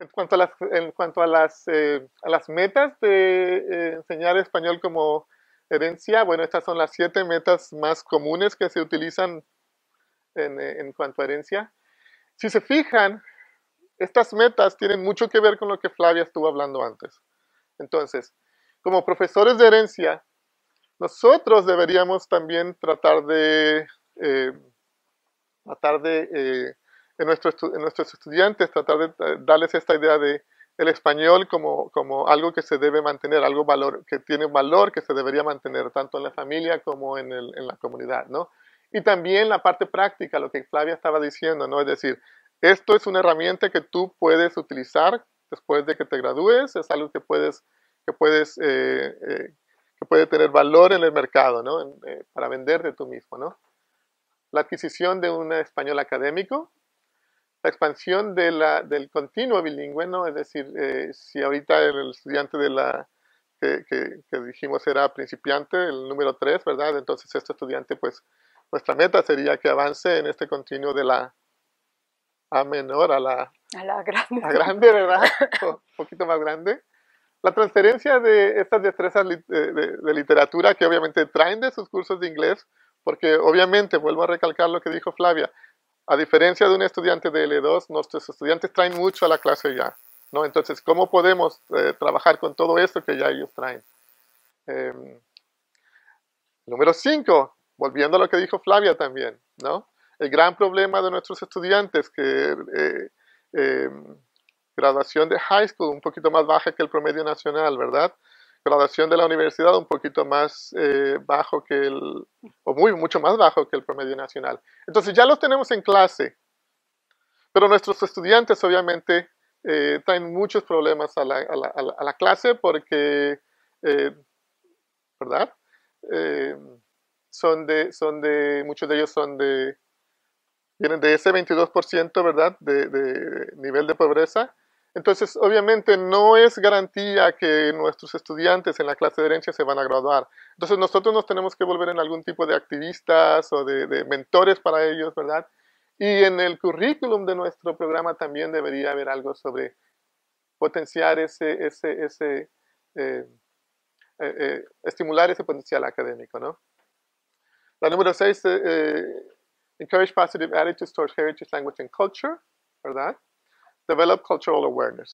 En cuanto a las, eh, metas de eh, enseñar español como herencia, bueno, estas son las siete metas más comunes que se utilizan en, eh, en cuanto a herencia. Si se fijan, estas metas tienen mucho que ver con lo que Flavia estuvo hablando antes. Entonces, como profesores de herencia, nosotros deberíamos también tratar de, tratar de en, nuestros, en, nuestros, estudiantes, tratar de eh, darles esta idea de el español como, como algo que se debe mantener, algo valor, que tiene valor que se debería mantener tanto en la familia como en, el, en la comunidad, ¿no? Y también la parte práctica, lo que Flavia estaba diciendo, ¿no? Es decir, esto es una herramienta que tú puedes utilizar después de que te gradúes, es algo que puedes, que puedes, eh, eh, que puede tener valor en el mercado, ¿no? Eh, para tú mismo, ¿no? La adquisición de un español académico, la expansión de la, del continuo bilingüe, ¿no? Es decir, eh, si ahorita el estudiante de la, que, que, que, dijimos era principiante, el número 3, ¿verdad? Entonces este estudiante, pues, nuestra meta sería que avance en este continuo de la A menor a la, a la grande. A grande, ¿verdad? Un poquito más grande. La transferencia de estas destrezas de, de, de literatura que obviamente traen de sus cursos de inglés, porque obviamente, vuelvo a recalcar lo que dijo Flavia, a diferencia de un estudiante de L2, nuestros estudiantes traen mucho a la clase ya, ¿no? Entonces, ¿cómo podemos eh, trabajar con todo esto que ya ellos traen? Eh, número 5, volviendo a lo que dijo Flavia también, ¿no? El gran problema de nuestros estudiantes que eh, eh, graduación de high school un poquito más baja que el promedio nacional, ¿verdad? Graduación de la universidad un poquito más eh, bajo que el, o muy, mucho más bajo que el promedio nacional. Entonces ya los tenemos en clase, pero nuestros estudiantes obviamente eh, traen muchos problemas a la, clase porque, eh, ¿verdad? son de, son de, muchos de ellos son de, vienen de ese 22%, ¿verdad? De, nivel de pobreza. Entonces, obviamente, no es garantía que nuestros estudiantes en la clase de herencia se van a graduar. Entonces, nosotros nos tenemos que volver en algún tipo de activistas o de, de mentores para ellos, ¿verdad? Y en el currículum de nuestro programa también debería haber algo sobre potenciar ese, ese, ese eh, eh, eh, estimular ese potencial académico, ¿no? La número 6, eh, encourage positive attitudes towards heritage, language, and culture, ¿verdad? Develop cultural awareness.